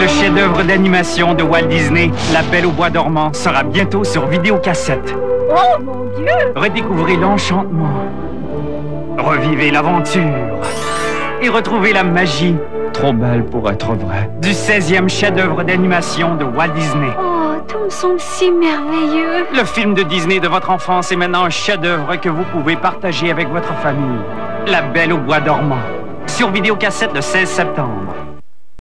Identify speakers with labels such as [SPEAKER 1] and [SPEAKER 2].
[SPEAKER 1] Le chef-d'œuvre d'animation de Walt Disney, La Belle au bois dormant, sera bientôt sur vidéocassette.
[SPEAKER 2] Oh mon Dieu
[SPEAKER 1] Redécouvrez l'enchantement. Revivez l'aventure. Et retrouvez la magie, trop belle pour être vraie. du 16e chef-d'œuvre d'animation de Walt Disney.
[SPEAKER 2] Oh, tout me semble si merveilleux.
[SPEAKER 1] Le film de Disney de votre enfance est maintenant un chef-d'œuvre que vous pouvez partager avec votre famille. La Belle au bois dormant. Sur vidéocassette le 16 septembre.